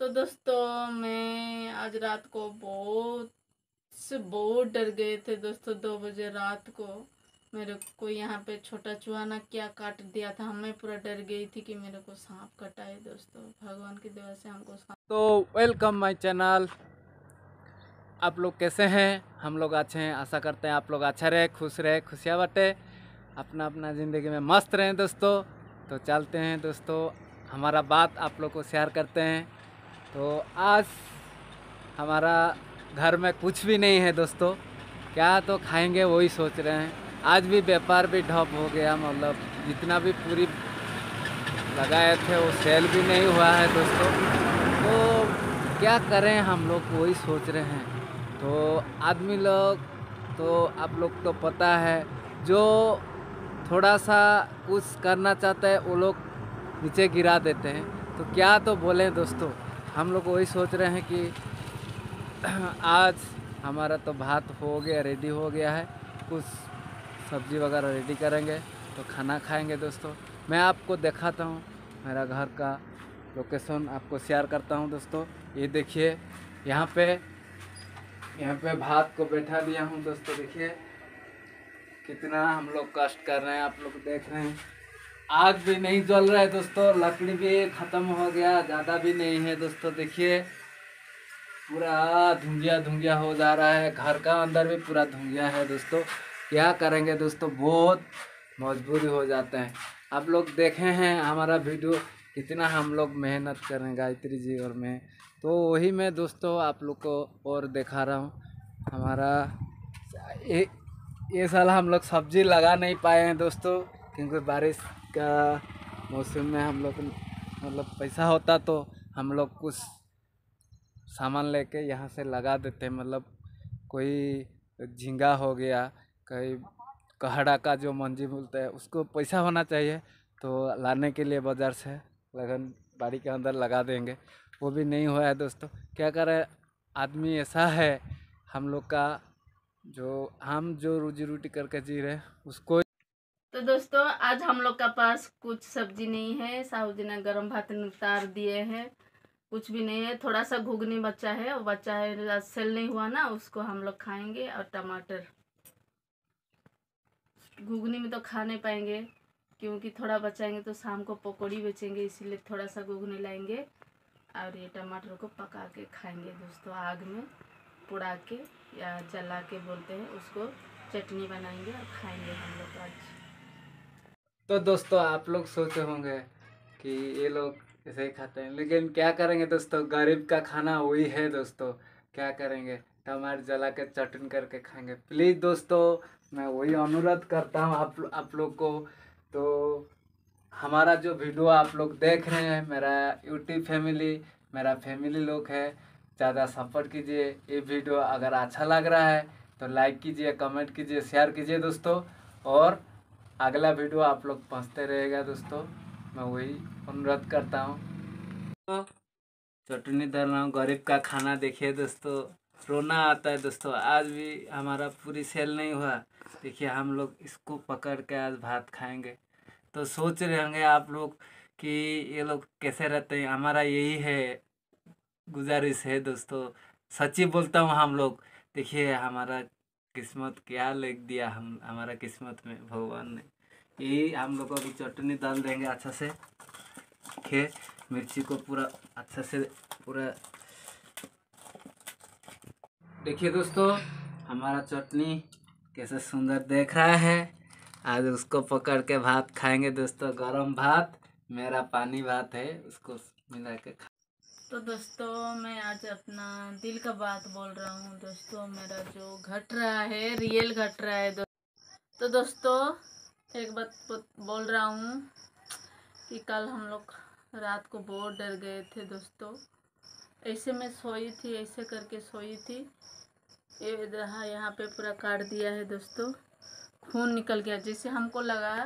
तो दोस्तों, मैं आज रात को बहुत से बहुत डर गए थे दोस्तों, दो बजे रात को। मेरे को यहाँ पे छोटा चूहा ना क्या काट दिया था मैं पूरा डर गई थी कि मेरे को सांप कटा है दोस्तों। भगवान की दया से हमको तो वेलकम माय चैनल आप लोग कैसे हैं? हम लोग अच्छे हैं, आशा करते हैं आप लोग अच्छा रहे, खुश रहे, खुशियाँ बटे। अपना अपना ज़िंदगी में मस्त रहें दोस्तों। तो चलते हैं दोस्तों, हमारा बात आप लोग को शेयर करते हैं। तो आज हमारा घर में कुछ भी नहीं है दोस्तों। क्या तो खाएँगे वही सोच रहे हैं। आज भी व्यापार भी ठप हो गया मतलब जितना भी पूरी लगाए थे, वो सेल भी नहीं हुआ है दोस्तों। तो क्या करें हम लोग, वही सोच रहे हैं। तो आदमी लोग तो आप लोग तो पता है, जो थोड़ा सा कुछ करना चाहते हैं, वो लोग नीचे गिरा देते हैं। तो क्या तो बोलें दोस्तों। हम लोग वही सोच रहे हैं कि आज हमारा तो भात हो गया रेडी हो गया है। कुछ सब्ज़ी वगैरह रेडी करेंगे तो खाना खाएँगे दोस्तों। मैं आपको दिखाता हूँ मेरा घर का लोकेशन आपको शेयर करता हूँ दोस्तों। ये देखिए, यहाँ पे यहाँ पे भात को बैठा दिया हूँ दोस्तों। देखिए, कितना हम लोग कष्ट कर रहे हैं, आप लोग देख रहे हैं। आग भी नहीं जल रहा है दोस्तों, लकड़ी भी ख़त्म हो गया, ज़्यादा भी नहीं है दोस्तों, देखिए। पूरा धुंगिया धुंगिया हो जा रहा है, घर का अंदर भी पूरा धुंगिया है दोस्तों। क्या करेंगे दोस्तों, बहुत मजबूरी हो जाते हैं। आप लोग देखे हैं हमारा वीडियो, कितना हम लोग मेहनत कर गायत्री जी और मैं। तो वही मैं दोस्तों आप लोग को और दिखा रहा हूँ। हमारा ये साल हम लोग सब्ज़ी लगा नहीं पाए हैं दोस्तों, क्योंकि बारिश का मौसम में हम लोग मतलब पैसा होता तो हम लोग कुछ सामान लेके यहाँ से लगा देते मतलब कोई झींगा हो गया कहीं कहड़ा का जो मंजी बोलते हैं, उसको पैसा होना चाहिए तो लाने के लिए बाज़ार से लगन बाड़ी के अंदर लगा देंगे। वो भी नहीं हुआ है दोस्तों। क्या करें? आदमी ऐसा है, हम लोग का जो, हम जो रोजी रोटी करके जी रहे उसको दोस्तों, आज हम लोग का पास कुछ सब्ज़ी नहीं है। साहू जी ने गर्म भात उतार दिए हैं। कुछ भी नहीं है। थोड़ा सा घुगनी बच्चा है। वो बच्चा है, सेल नहीं हुआ ना, उसको हम लोग खाएँगे और टमाटर। घुगनी में तो खा नहीं पाएँगे, क्योंकि थोड़ा बचाएँगे तो शाम को पकौड़ी बेचेंगे, इसीलिए थोड़ा सा घुगनी लाएँगे और ये टमाटर को पका के खाएँगे दोस्तों, आग में पुड़ा के या जला के बोलते हैं, उसको चटनी बनाएँगे और खाएँगे हम लोग आज। तो दोस्तों, आप लोग सोचे होंगे कि ये लोग ऐसे ही खाते हैं। लेकिन क्या करेंगे दोस्तों? गरीब का खाना वही है दोस्तों। क्या करेंगे? टमाटर जला के चटन करके खाएँगे। प्लीज़ दोस्तों, मैं वही अनुरोध करता हूँ आप आप लोग को। तो हमारा जो वीडियो आप लोग देख रहे हैं, मेरा यूट्यूब फैमिली मेरा फैमिली लोग है, ज़्यादा सपोर्ट कीजिए। ये वीडियो अगर अच्छा लग रहा है तो लाइक कीजिए कमेंट कीजिए शेयर कीजिए दोस्तों। और अगला वीडियो आप लोग पहुँचते रहेगा दोस्तों। मैं वही अनुरोध करता हूँ। चटनी धर रहा हूँ, गरीब का खाना देखिए दोस्तों। रोना आता है दोस्तों, आज भी हमारा पूरी सेल नहीं हुआ। देखिए, हम लोग इसको पकड़ के आज भात खाएँगे। तो सोच रहे होंगे आप लोग कि ये लोग कैसे रहते हैं? हमारा यही है, गुजारिश है दोस्तों। सच्ची बोलता हूँ हम लोग। देखिए, हमारा किस्मत, क्या लिख दिया हम, हमारा किस्मत में, भगवान ने। यही हम लोग को अभी चटनी डाल देंगे अच्छा से खे मिर्ची को पूरा अच्छा से, पूरा। देखिए दोस्तों, हमारा चटनी कैसे सुंदर देख रहा है। आज उसको पकड़ के भात खाएँगे दोस्तों, गरम भात, मेरा पानी भात है, उसको मिला के तो दोस्तों मैं आज अपना दिल का बात बोल रहा हूँ। दोस्तों मेरा जो घट रहा है रियल घट रहा है दो, तो दोस्तों एक बात बोल रहा हूँ कि कल हम लोग रात को बहुत डर गए थे दोस्तों। ऐसे मैं सोई थी ऐसे करके सोई थी। ये रहा यहाँ पे पूरा काट दिया है दोस्तों। खून निकल गया। जैसे हमको लगा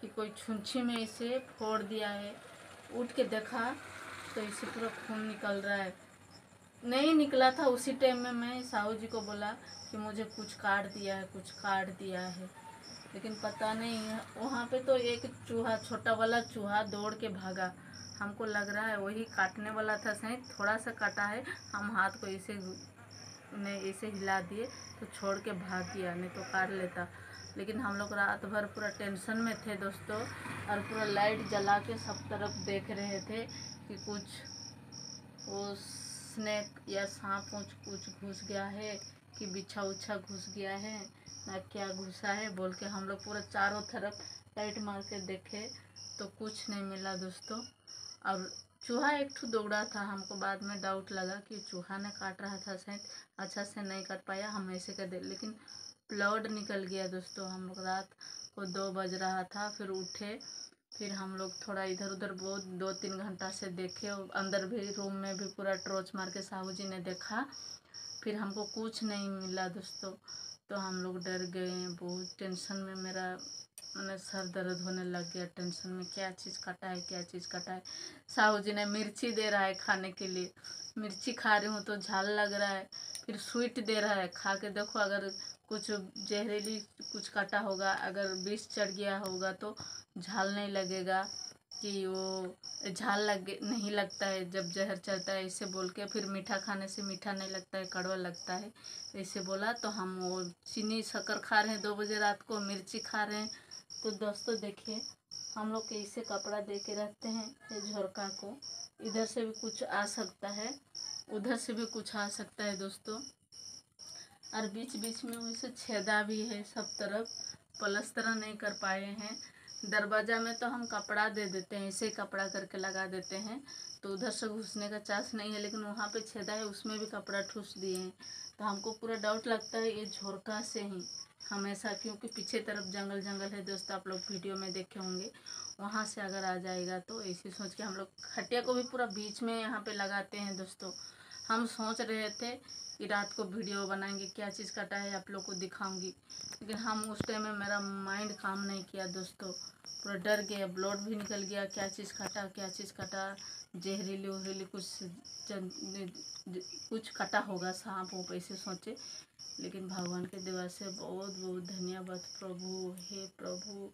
कि कोई छुंछी में इसे फोड़ दिया है उठ के देखा तो इसे पूरा खून निकल रहा है। नहीं निकला था, उसी टाइम में मैं साहू जी को बोला कि मुझे कुछ काट दिया है, कुछ काट दिया है। लेकिन पता नहीं, वहाँ पे तो एक चूहा, छोटा वाला चूहा दौड़ के भागा। हमको लग रहा है वही काटने वाला था सही, थोड़ा सा काटा है, हम हाथ को ऐसे ने ऐसे हिला दिए तो छोड़ के भाग गया, नहीं तो काट लेता। लेकिन हम लोग रात भर पूरा टेंशन में थे दोस्तों और पूरा लाइट जला के सब तरफ़ देख रहे थे कि कुछ वो स्नेक या सांप ऊँच कुछ घुस गया है, कि बिछा उछा घुस गया है, ना क्या घुसा है, बोल के हम लोग पूरा चारों तरफ़ लाइट मार के देखे तो कुछ नहीं मिला दोस्तों। और चूहा एक ठू दौड़ा था, हमको बाद में डाउट लगा कि चूहा ने काट रहा था शायद अच्छा से नहीं काट पाया, हम ऐसे कर दे, लेकिन ब्लड निकल गया दोस्तों हम लोग रात को दो बज रहा था, फिर उठे, फिर हम लोग थोड़ा इधर उधर बहुत दो तीन घंटा से देखे, और अंदर भी रूम में भी पूरा टॉर्च मार के साहू जी ने देखा, फिर हमको कुछ नहीं मिला दोस्तों। तो हम लोग डर गए, बहुत टेंशन में मेरा मैंने सर दर्द होने लग गया, टेंशन में क्या चीज़ कटा है, क्या चीज़ कटा है। साहू जी ने मिर्ची दे रहा है खाने के लिए। मिर्ची खा रही हूँ तो झाल लग रहा है, फिर स्वीट दे रहा है। खा के देखो अगर कुछ जहरीली कुछ काटा होगा, अगर विष चढ़ गया होगा तो झाल नहीं लगेगा कि वो झाल लगे, नहीं लगता है जब जहर चढ़ता है ऐसे बोल के फिर मीठा खाने से मीठा नहीं लगता है, कड़वा लगता है। ऐसे बोला तो हम वो चीनी, शक्कर खा रहे हैं दो बजे रात को, मिर्ची खा रहे हैं। तो दोस्तों देखिए, हम लोग कैसे कपड़ा दे के रखते हैं ये झोरका को। इधर से भी कुछ आ सकता है, उधर से भी कुछ आ सकता है दोस्तों। और बीच बीच में वैसे छेदा भी है सब तरफ़। पलस्तर नहीं कर पाए हैं। दरवाज़ा में तो हम कपड़ा दे देते हैं ऐसे कपड़ा करके लगा देते हैं। तो उधर से घुसने का चांस नहीं है, लेकिन वहाँ पे छेदा है, उसमें भी कपड़ा ठूस दिए हैं। तो हमको पूरा डाउट लगता है, ये झोरका से ही? हमेशा क्योंकि पीछे तरफ़ जंगल जंगल है, दोस्तों, आप लोग वीडियो में देखे होंगे। वहाँ से अगर आ जाएगा तो ऐसे सोच के हम लोग खटिया को भी पूरा बीच में यहाँ पे लगाते हैं, दोस्तों। हम सोच रहे थे कि रात को वीडियो बनाएँगे, क्या चीज़ कटा है, आप लोग को दिखाऊँगी। लेकिन हम उस टाइम में मेरा माइंड काम नहीं किया दोस्तों। पूरा डर गया ब्लड भी निकल गया, क्या चीज़ कटा, क्या चीज़ कटा। जहरीली वहरीली कुछ कुछ कटा होगा, सांप वो पैसे सोचे। लेकिन भगवान के दया से बहुत बहुत धन्यवाद प्रभु, हे प्रभु।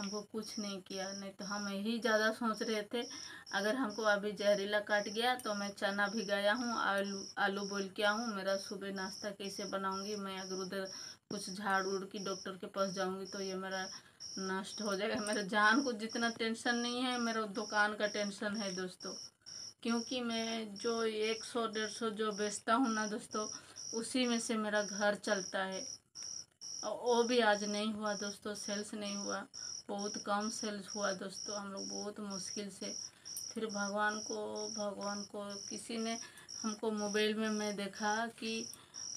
हमको कुछ नहीं किया, नहीं तो हम यही ज़्यादा सोच रहे थे, अगर हमको अभी जहरीला काट गया तो मैं चना भिगाया हूँ, आलू आलू बोल के आऊँ मेरा सुबह नाश्ता कैसे बनाऊँगी, मैं अगर उधर कुछ झाड़ उड़ की डॉक्टर के पास जाऊँगी तो ये मेरा नष्ट हो जाएगा, मेरे जान को जितना टेंशन नहीं है, मेरा दुकान का टेंशन है दोस्तों, क्योंकि मैं जो एक सौ, डेढ़ सौ जो बेचता हूँ ना दोस्तों, उसी में से मेरा घर चलता है। वो भी आज नहीं हुआ दोस्तों, सेल्स नहीं हुआ। बहुत कम सेल्स हुआ दोस्तों, हम लोग बहुत मुश्किल से। फिर भगवान को भगवान को, किसी ने हमको मोबाइल में मैं देखा कि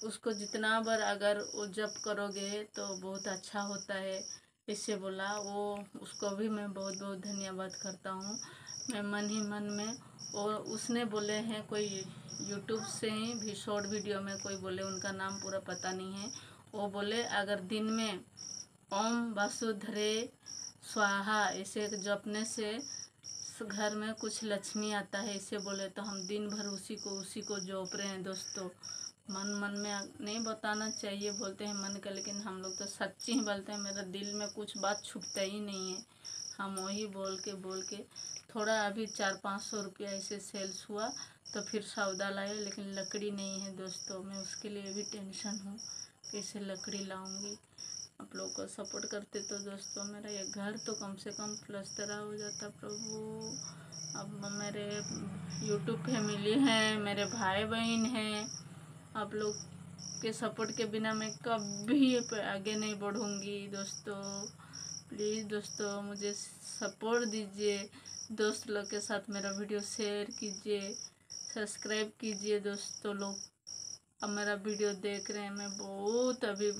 उसको जितना बार अगर वो जप करोगे तो बहुत अच्छा होता है। इससे बोला, वो, उसको भी मैं बहुत बहुत धन्यवाद करता हूँ। मैं मन ही मन में, और उसने बोले हैं कोई यूट्यूब से ही, भी शॉर्ट वीडियो में कोई बोले, उनका नाम पूरा पता नहीं है। वो बोले, अगर दिन में ओम वसुधरे स्वाहा ऐसे जपने से घर में कुछ लक्ष्मी आता है ऐसे बोले तो हम दिन भर उसी को उसी को जोप रहे हैं दोस्तों। मन मन में नहीं बताना चाहिए, बोलते हैं मन का, लेकिन हम लोग तो सच्ची ही बोलते हैं, मेरा दिल में कुछ बात छुपता ही नहीं है। हम वही बोल के बोल के थोड़ा अभी चार पाँच सौ रुपया ऐसे सेल्स हुआ तो फिर सौदा लाए लेकिन लकड़ी नहीं है दोस्तों, मैं उसके लिए भी टेंशन हूँ। कैसे लकड़ी लाऊँगी? आप लोग को सपोर्ट करते तो दोस्तों, मेरा ये घर तो कम से कम प्लस्तरा हो जाता प्रभु। अब मेरे यूट्यूब फैमिली हैं, मेरे भाई बहन हैं। आप लोग के सपोर्ट के बिना मैं कभी आगे नहीं बढ़ूँगी दोस्तों। प्लीज़ दोस्तों, मुझे सपोर्ट दीजिए। दोस्त लोग के साथ मेरा वीडियो शेयर कीजिए। सब्सक्राइब कीजिए दोस्तों लोग। अब मेरा वीडियो देख रहे हैं, मैं बहुत अभी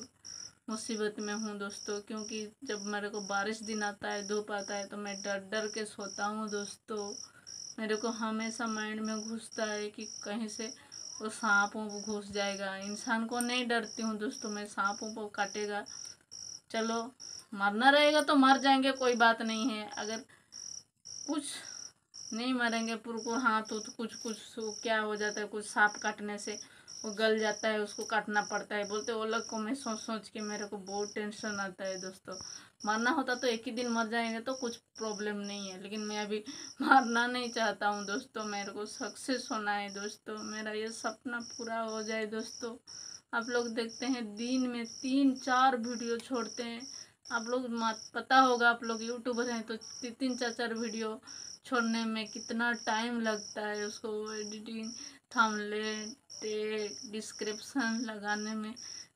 मुसीबत में हूँ दोस्तों, क्योंकि जब मेरे को बारिश दिन आता है, धूप आता है तो मैं डर डर के सोता हूँ दोस्तों। मेरे को हमेशा माइंड में घुसता है कि कहीं से वो सांप वो घुस जाएगा। इंसान को नहीं डरती हूँ दोस्तों, मैं सांप को काटेगा। चलो, मरना रहेगा तो मर जाएँगे, कोई बात नहीं है। अगर कुछ नहीं मरेंगे पुरकुर हाथ तो कुछ कुछ क्या हो जाता है, कुछ सांप काटने से। वो गल जाता है, उसको काटना पड़ता है। बोलते वो लोग को मैं सोच सोच के मेरे को बहुत टेंशन आता है दोस्तों। मरना होता तो एक ही दिन मर जाएँगे तो कुछ प्रॉब्लम नहीं है। लेकिन मैं अभी मरना नहीं चाहता हूँ दोस्तों। मेरे को सक्सेस होना है दोस्तों। मेरा ये सपना पूरा हो जाए दोस्तों। आप लोग देखते हैं, दिन में तीन, चार वीडियो छोड़ते हैं। आप लोग पता होगा आप लोग यूट्यूबर हैं तो तीन चार चार वीडियो छोड़ने में कितना टाइम लगता है। उसको एडिटिंग थंबनेल टेक डिस्क्रिप्शन लगाने में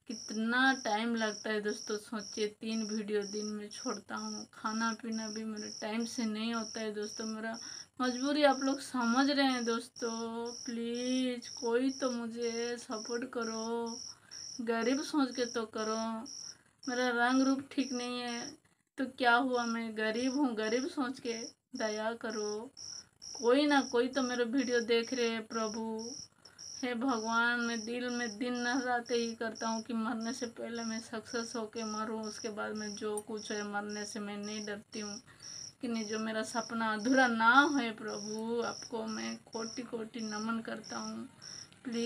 कितना टाइम लगता है दोस्तों? सोचिए, तीन वीडियो दिन में छोड़ता हूँ। खाना पीना भी मेरे टाइम से नहीं होता है दोस्तों। मेरा मजबूरी आप लोग समझ रहे हैं दोस्तों। प्लीज़, कोई तो मुझे सपोर्ट करो। गरीब सोच के तो करो। मेरा रंग रूप ठीक नहीं है। तो क्या हुआ? मैं गरीब हूँ। गरीब सोच के दया करो। कोई ना कोई तो मेरे वीडियो देख रहे हैं प्रभु। हे भगवान, मैं दिल में दिन न रात ही करता हूँ कि मरने से पहले मैं सक्सेस होके मरूँ, उसके बाद मैं जो कुछ है मरने से मैं नहीं डरती हूँ। कि नहीं, जो मेरा सपना अधूरा ना हो प्रभु, आपको मैं कोटि कोटि नमन करता हूँ। प्लीज़।